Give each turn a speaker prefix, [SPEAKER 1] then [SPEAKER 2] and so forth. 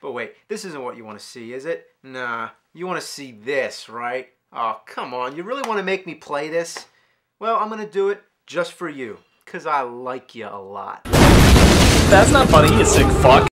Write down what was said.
[SPEAKER 1] But wait, this isn't what you want to see, is it? Nah, you want to see this, right? Oh, come on, you really want to make me play this? Well, I'm gonna do it just for you, because I like you a lot.
[SPEAKER 2] That's not funny, you sick fuck.